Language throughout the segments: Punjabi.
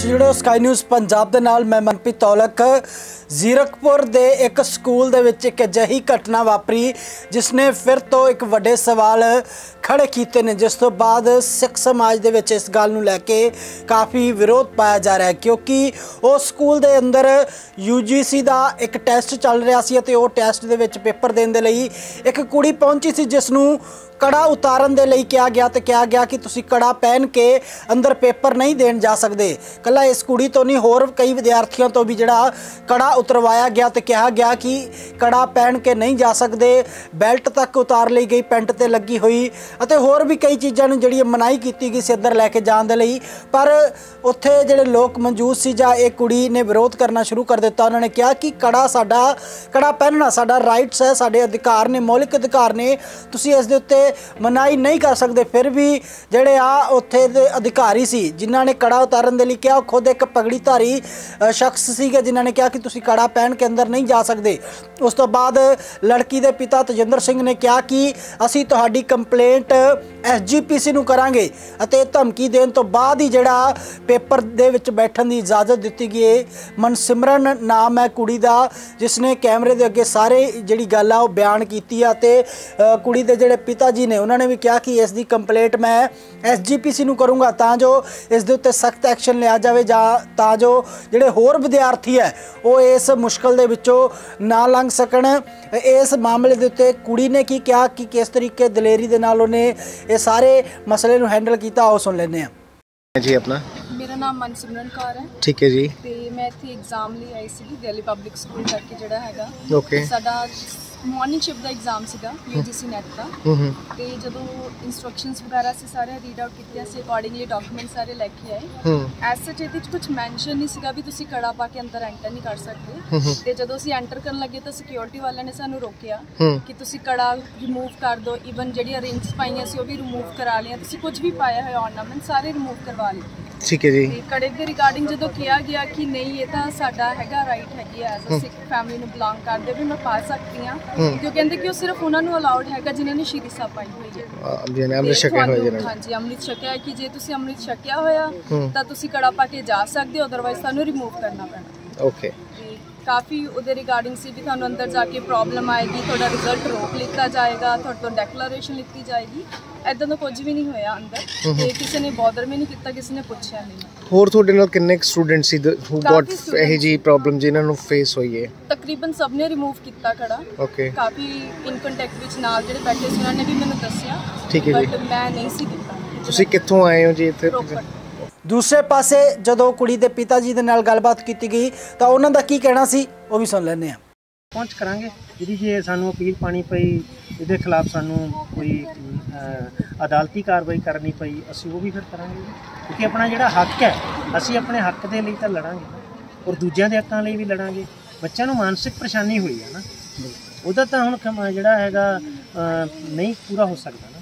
ਤੁਸੀਂ ਜੁੜੇ ਸਕਾਈ ਨਿਊਜ਼ ਪੰਜਾਬ ਦੇ ਨਾਲ। ਮੈਂ ਮਨਪ੍ਰੀਤ ਤੌਲਕ ਜ਼ੀਰਕਪੁਰ ਦੇ ਇੱਕ ਸਕੂਲ ਦੇ ਵਿੱਚ ਇੱਕ ਅਜਿਹੀ ਘਟਨਾ ਵਾਪਰੀ ਜਿਸ ਨੇ ਫਿਰ ਤੋਂ ਇੱਕ ਵੱਡੇ ਸਵਾਲ ਖੜੇ ਕੀਤੇ ਨੇ। ਜਿਸ ਤੋਂ ਬਾਅਦ ਸਿੱਖ ਸਮਾਜ ਦੇ ਵਿੱਚ ਇਸ ਗੱਲ ਨੂੰ ਲੈ ਕੇ ਕਾਫੀ ਵਿਰੋਧ ਪਾਇਆ ਜਾ ਰਿਹਾ ਹੈ, ਕਿਉਂਕਿ ਉਹ ਸਕੂਲ ਦੇ ਅੰਦਰ UGC ਦਾ ਇੱਕ ਟੈਸਟ ਚੱਲ ਰਿਹਾ ਸੀ ਅਤੇ ਉਹ ਟੈਸਟ ਦੇ ਵਿੱਚ ਪੇਪਰ ਦੇਣ ਦੇ ਲਈ ਇੱਕ ਕੁੜੀ ਪਹੁੰਚੀ ਸੀ, ਜਿਸ ਨੂੰ ਕੜਾ ਉਤਾਰਨ ਦੇ ਲਈ ਕਿਹਾ ਗਿਆ ਤੇ ਕਿਹਾ ਗਿਆ ਕਿ ਤੁਸੀਂ ਕੜਾ ਪਹਿਨ ਕੇ ਅੰਦਰ ਪੇਪਰ ਨਹੀਂ ਦੇਣ ਜਾ ਸਕਦੇ। ਕੱਲਾ ਇਸ ਕੁੜੀ ਤੋਂ ਨਹੀਂ, ਹੋਰ ਕਈ ਵਿਦਿਆਰਥੀਆਂ ਤੋਂ ਵੀ ਜਿਹੜਾ ਕੜਾ ਉਤਰਵਾਇਆ ਗਿਆ ਤੇ ਕਿਹਾ ਗਿਆ ਕਿ ਕੜਾ ਪਹਿਨ ਕੇ ਨਹੀਂ ਜਾ ਸਕਦੇ। ਬੈਲਟ ਤੱਕ ਉਤਾਰ ਲਈ ਗਈ, ਪੈਂਟ ਤੇ ਲੱਗੀ ਹੋਈ ਅਤੇ ਹੋਰ ਵੀ ਕਈ ਚੀਜ਼ਾਂ ਨੂੰ ਜਿਹੜੀ ਮਨਾਹੀ ਕੀਤੀ ਗਈ ਸੀ ਅੰਦਰ ਲੈ ਕੇ ਜਾਣ ਦੇ ਲਈ। ਪਰ ਉੱਥੇ ਜਿਹੜੇ ਲੋਕ ਮੌਜੂਦ ਸੀ ਜਾਂ ਇਹ ਕੁੜੀ ਨੇ ਵਿਰੋਧ ਕਰਨਾ ਸ਼ੁਰੂ ਕਰ ਦਿੱਤਾ, ਉਹਨਾਂ ਨੇ ਕਿਹਾ ਕਿ ਕੜਾ ਸਾਡਾ, ਕੜਾ ਪਹਿਨਣਾ ਸਾਡਾ ਰਾਈਟਸ ਹੈ, ਸਾਡੇ ਅਧਿਕਾਰ ਨੇ, ਮੌਲਿਕ ਅਧਿਕਾਰ ਨੇ। ਤੁਸੀਂ ਇਸ ਦੇ ਉੱਤੇ ਮਨਾਹੀ ਨਹੀਂ ਕਰ ਸਕਦੇ, ਫਿਰ ਵੀ ਜਿਹੜੇ ਆ ਉੱਥੇ ਦੇ ਅਧਿਕਾਰੀ ਸੀ, ਜਿਨ੍ਹਾਂ ਨੇ ਕੜਾ ਉਤਾਰਨ ਦੇ ਲਈ ਕਿਹਾ, ਉਹ ਖੁਦ ਇੱਕ ਪਗੜੀ ਧਾਰੀ ਸ਼ਖਸ ਸੀਗੇ, ਜਿਨ੍ਹਾਂ ਨੇ ਕਿਹਾ ਕਿ ਤੁਸੀਂ ਕੜਾ ਪਹਿਨ ਕੇ ਅੰਦਰ ਨਹੀਂ ਜਾ ਸਕਦੇ। ਉਸ ਤੋਂ ਬਾਅਦ ਲੜਕੀ ਦੇ ਪਿਤਾ ਤਜਿੰਦਰ ਸਿੰਘ ਨੇ ਕਿਹਾ ਕਿ ਅਸੀਂ ਤੁਹਾਡੀ ਕੰਪਲੇਂਟ ਐਸਜੀਪੀਸੀ ਨੂੰ ਕਰਾਂਗੇ ਅਤੇ ਧਮਕੀ ਦੇਣ ਤੋਂ ਬਾਅਦ ਹੀ ਜਿਹੜਾ ਪੇਪਰ ਦੇ ਵਿੱਚ ਬੈਠਣ ਦੀ ਇਜਾਜ਼ਤ ਦਿੱਤੀ ਗਈ ਹੈ। ਮਨਸਿਮਰਨ ਨਾਮ ਹੈ ਕੁੜੀ ਦਾ, ਜਿਸ ਨੇ ਕੈਮਰੇ ਦੇ ਅੱਗੇ ਸਾਰੇ ਜਿਹੜੀ ਗੱਲ ਆ ਉਹ ਬਿਆਨ ਕੀਤੀ ਆ ਤੇ ਕੁੜੀ ਦੇ ਜਿਹੜੇ ਪਿਤਾ ਜੀ ਨੇ ਉਹਨਾਂ ਨੇ ਵੀ ਕਿਹਾ ਕਿ ਇਸ ਦੀ ਕੰਪਲੇਂਟ ਮੈਂ ਐਸਜੀਪੀਸੀ ਨੂੰ ਕਰੂੰਗਾ ਤਾਂ ਜੋ ਇਸ ਦੇ ਉੱਤੇ ਸਖਤ ਐਕਸ਼ਨ ਲਿਆ ਜਾਵੇ ਜਾਂ ਤਾਂ ਜੋ ਜਿਹੜੇ ਹੋਰ ਵਿਦਿਆਰਥੀ ਹੈ ਉਹ ਇਸ ਮੁਸ਼ਕਲ ਦੇ ਵਿੱਚੋਂ ਨਾ ਲੰਘ ਸਕਣ। ਇਸ ਮਾਮਲੇ ਦੇ ਉੱਤੇ ਕੁੜੀ ਨੇ ਕੀ ਕਿਹਾ ਕਿ ਕਿਸ ਤਰੀਕੇ ਦਲੇਰੀ ਦੇ ਨਾਲ ਉਹਨੇ ਇਹ ਸਾਰੇ ਮਸਲੇ ਨੂੰ ਹੈਂਡਲ ਕੀਤਾ ਆਓ ਸੁਣ ਲੈਂਦੇ ਹਾਂ। ਜੀ ਆਪਣਾ? ਮੇਰਾ ਨਾਮ ਮਨਸਿਮਰਨ ਕੌਰ ਹੈ। ਠੀਕ ਹੈ ਜੀ। ਤੇ ਮੈਂ ਇੱਥੇ ਐਗਜ਼ਾਮ ਲਈ ਆਈ ਸੀ ਦਿੱਲੀ ਪਬਲਿਕ ਸਕੂਲ ਕਰਕੇ ਜਿਹੜਾ ਹੈਗਾ। ਓਕੇ ਸਾਡਾ ਮਾਰਨਿੰਗ ਸ਼ਿਫਟ ਦਾ ਐਗਜ਼ਾਮ ਸੀਗਾ UGC ਨੈਟ ਦਾ। ਤੇ ਜਦੋਂ ਇਨਸਟਰਕਸ਼ਨਸ ਵਗੈਰਾ ਸੀ ਸਾਰੇ ਰੀਡ ਆਊਟ ਕੀਤੀਆਂ ਸੀ ਅਕੋਰਡਿੰਗਲੀ ਡਾਕੂਮੈਂਟ ਸਾਰੇ ਲੈ ਕੇ ਆਏ। ਐਸ ਸੱਚ ਇਹਦੇ ਵਿੱਚ ਕੁਝ ਮੈਂਸ਼ਨ ਨਹੀਂ ਸੀਗਾ ਵੀ ਤੁਸੀਂ ਕੜਾ ਪਾ ਕੇ ਅੰਦਰ ਐਂਟਰ ਨਹੀਂ ਕਰ ਸਕਦੇ। ਤੇ ਜਦੋਂ ਅਸੀਂ ਐਂਟਰ ਕਰਨ ਲੱਗੇ ਤਾਂ ਸਿਕਿਉਰਿਟੀ ਵਾਲਿਆਂ ਨੇ ਸਾਨੂੰ ਰੋਕਿਆ ਕਿ ਤੁਸੀਂ ਕੜਾ ਰਿਮੂਵ ਕਰ ਦਿਓ ਇਵਨ ਜਿਹੜੀਆਂ ਰਿੰਗਸ ਪਾਈਆਂ ਸੀ ਉਹ ਵੀ ਰਿਮੂਵ ਕਰਾ ਲਈਆਂ। ਤੁਸੀਂ ਕੁਝ ਵੀ ਪਾਇਆ ਹੋਇਆ ornament ਸਾਰੇ ਰਿਮੂਵ ਕਰਵਾ ਲਏ। ਠੀਕ ਹੈ ਜੀ। ਕੜੇ ਦੇ ਰਿਗਾਰਡਿੰਗ ਜਦੋਂ ਕਿਹਾ ਗਿਆ ਕਿ ਨਹੀਂ ਇਹ ਤਾਂ ਸਾਡਾ ਹੈਗਾ ਰਾਈਟ ਹੈਗੀ ਐਜ਼ ਅ ਸਿੱਖ ਫੈਮਿਲੀ ਨੂੰ ਬਿਲੋਂਗ ਕਰਦੇ ਵੀ ਮੈਂ ਪਾ ਸਕਦੀ ਹੂੰ। ਕਿਉਂ ਕਹਿੰਦੇ ਕਿ ਉਹ ਸਿਰਫ ਉਹਨਾਂ ਨੂੰ ਅਲਾਉਡ ਹੈਗਾ ਜਿਨ੍ਹਾਂ ਨੇ ਸ਼ੀਰੀ ਸਾਹਿਬ ਪਾਈ ਹੋਈ ਹੈ। ਆ, ਜਿਹਨੇ ਅੰਮ੍ਰਿਤ ਛਕਿਆ ਹੋਇਆ ਜਿਹਨਾਂ ਹਾਂਜੀ ਅੰਮ੍ਰਿਤ ਛਕਿਆ ਹੈ ਕਿ ਜੇ ਤੁਸੀਂ ਅੰਮ੍ਰਿਤ ਛਕਿਆ ਹੋਇਆ। ਤਾਂ ਤੁਸੀਂ ਕੜਾ ਪਾ ਕੇ ਜਾ ਸਕਦੇ ਹੋ ਅਦਰਵਾਈਜ਼ ਤੁਹਾਨੂੰ ਰਿਮੂਵ ਕਰਨਾ ਪੈਣਾ। ਓਕੇ ਕਾਫੀ ਉਹਦੇ ਰਿਗਾਰਡਿੰਗ ਸੀ ਵੀ ਤੁਹਾਨੂੰ ਅੰਦਰ ਜਾ ਕੇ ਪ੍ਰੋਬਲਮ ਆਏਗੀ ਤੁਹਾਡਾ ਰਿਜ਼ਲਟ ਰੋਕ ਲਿੱਤਾ ਜਾਏਗਾ ਤੁਹਾਡੇ ਤੋਂ ਡੈਕਲੇਰੇਸ਼ਨ ਲਿੱਤੀ ਜਾਏਗੀ। ਐਦਾਂ ਦਾ ਕੁਝ ਵੀ ਨਹੀਂ ਹੋਇਆ ਅੰਦਰ ਤੇ ਕਿਸੇ ਨੇ ਬੋਦਰ ਵੀ ਨਹੀਂ ਕੀਤਾ ਕਿਸੇ ਨੇ ਪੁੱਛਿਆ ਨਹੀਂ। ਹੋਰ ਤੁਹਾਡੇ ਨਾਲ ਕਿੰਨੇ ਸਟੂਡੈਂਟ ਸੀ ਹੂ ਗਾਟ ਇਹ ਜੀ ਪ੍ਰੋਬਲਮ ਜਿਨ੍ਹਾਂ ਨੂੰ ਫੇਸ ਹੋਈ ਹੈ? ਤਕਰੀਬਨ ਸਭ ਨੇ ਰਿਮੂਵ ਕੀਤਾ ਕੜਾ। ਓਕੇ ਕਾਫੀ ਇਨ ਕੰਟੈਕਟ ਵਿੱਚ ਨਾਲ ਜਿਹੜੇ ਬੈਠੇ ਸੀ ਉਹਨਾਂ ਨੇ ਵੀ ਮੈਨੂੰ ਦੱਸਿਆ। ਠੀਕ ਹੈ ਜੀ। ਬਟ ਮੈਂ ਨਹੀਂ ਸੀ ਕੀਤਾ। ਤੁਸੀਂ ਕਿੱਥੋਂ ਆਏ ਹੋ ਜੀ ਇੱਥੇ? ਦੂਸਰੇ ਪਾਸੇ ਜਦੋਂ ਕੁੜੀ ਦੇ ਪਿਤਾ ਜੀ ਦੇ ਨਾਲ ਗੱਲਬਾਤ ਕੀਤੀ ਗਈ ਤਾਂ ਉਹਨਾਂ ਦਾ ਕੀ ਕਹਿਣਾ ਸੀ ਉਹ ਵੀ ਸੁਣ ਲੈਂਦੇ ਹਾਂ। ਪਹੁੰਚ ਕਰਾਂਗੇ। ਇਹਦੀ ਜੇ ਸਾਨੂੰ ਅਪੀਲ ਪਾਣੀ ਪਈ ਇਹਦੇ ਖਿਲਾਫ ਸਾਨੂੰ ਕੋਈ ਅਦਾਲਤੀ ਕਾਰਵਾਈ ਕਰਨੀ ਪਈ ਅਸੀਂ ਉਹ ਵੀ ਫਿਰ ਕਰਾਂਗੇ। ਕਿਉਂਕਿ ਆਪਣਾ ਜਿਹੜਾ ਹੱਕ ਹੈ ਅਸੀਂ ਆਪਣੇ ਹੱਕ ਦੇ ਲਈ ਤਾਂ ਲੜਾਂਗੇ। ਔਰ ਦੂਜਿਆਂ ਦੇ ਹੱਕਾਂ ਲਈ ਵੀ ਲੜਾਂਗੇ। ਬੱਚਿਆਂ ਨੂੰ ਮਾਨਸਿਕ ਪਰੇਸ਼ਾਨੀ ਹੋਈ ਹੈ ਨਾ। ਉਹਦਾ ਤਾਂ ਹੁਣ ਜਿਹੜਾ ਹੈਗਾ ਨਹੀਂ ਪੂਰਾ ਹੋ ਸਕਦਾ ਨਾ।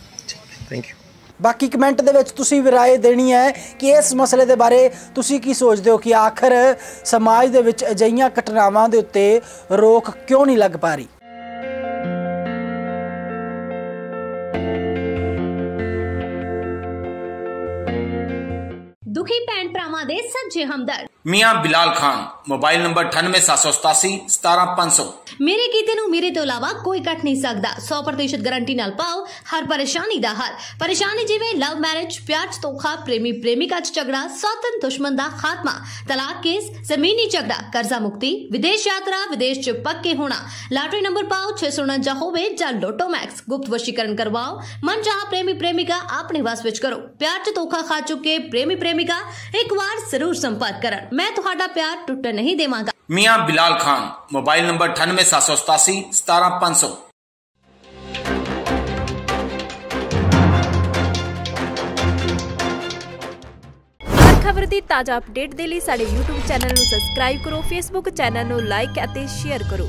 ਥੈਂਕ ਯੂ ਬਾਕੀ ਕਮੈਂਟ ਦੇ ਵਿੱਚ ਤੁਸੀਂ ਵੀ ਰਾਏ ਦੇਣੀ ਹੈ ਕਿ ਇਸ ਮਸਲੇ ਦੇ ਬਾਰੇ ਤੁਸੀਂ ਕੀ ਸੋਚਦੇ ਹੋ ਕਿ ਆਖਰ ਸਮਾਜ ਦੇ ਵਿੱਚ ਅਜਿਹੀਆਂ ਘਟਨਾਵਾਂ ਦੇ ਉੱਤੇ ਰੋਕ ਕਿਉਂ ਨਹੀਂ ਲੱਗ ਪਾ ਰਹੀ? ਦੁਖੀ ਭੈਣ ਭਰਾਵਾਂ ਦੇ ਸੱਚੇ ਹਮਦਰਦ। ਮੀਆਂ ਬਿਲਾਲ ਖਾਨ ਮੋਬਾਈਲ ਨੰਬਰ 98787 17500 ਮੇਰੇ ਕੀਤੇ ਨੂੰ ਮੇਰੇ ਤੋਂ ਇਲਾਵਾ ਕੋਈ ਕੱਟ ਨਹੀਂ ਸਕਦਾ। 100% ਗਾਰੰਟੀ ਨਾਲ ਪਾਓ ਹਰ ਪਰੇਸ਼ਾਨੀ ਦਾ ਹੱਲ। ਪਰੇਸ਼ਾਨੀ ਜਿਵੇਂ ਲਵ ਮੈਰਿਜ ਪਿਆਰ ਚ ਧੋਖਾ ਪ੍ਰੇਮੀ ਪ੍ਰੇਮਿਕਾ ਚ ਝਗੜਾ ਸੌਤਨ ਦੁਸ਼ਮਣ ਦਾ ਖਾਤਮਾ ਤਲਾਕ ਕੇਸ ਜ਼ਮੀਨੀ ਝਗੜਾ ਕਰਜ਼ਾ ਮੁਕਤੀ ਵਿਦੇਸ਼ ਯਾਤਰਾ ਵਿਦੇਸ਼ ਚ ਪੱਕੇ ਹੋਣਾ। ਲਾਟਰੀ ਨੰਬਰ ਪਾਓ 649 ਹੋਵੇ ਜਾਂ ਲੋਟੋ ਮੈਕਸ। ਗੁਪਤ ਵਸ਼ੀਕਰਨ ਕਰਵਾਓ। ਮਨ ਚਾਹ ਪ੍ਰੇਮੀ ਪ੍ਰੇਮਿਕਾ ਆਪਣੇ ਵਸ ਵਿੱਚ ਕਰੋ। ਪਿਆਰ ਚ ਧੋਖਾ ਖਾ ਚੁੱਕੇ ਪ੍ਰੇਮੀ ਪ੍ਰੇਮਿਕਾ ਇੱਕ ਵਾਰ ਜ਼ਰੂਰ ਸੰਪਰਕ ਕਰਨ ਮੈਂ ਤੁਹਾਡਾ ਪਿਆਰ ਟੁੱਟਣ ਨਹੀਂ ਦੇਵਾਂਗਾ ਮੀਆਂ ਬਿਲਾਲ ਖਾਨ ਮੋਬਾਈਲ ਨੰਬਰ 98787 17500 ਹਰ ਖਬਰ ਦੀ ਤਾਜ਼ਾ ਅਪਡੇਟ ਦੇ ਲਈ ਸਾਡੇ YouTube ਚੈਨਲ ਨੂੰ ਸਬਸਕ੍ਰਾਈਬ ਕਰੋ Facebook ਚੈਨਲ ਨੂੰ ਲਾਈਕ ਅਤੇ ਸ਼ੇਅਰ ਕਰੋ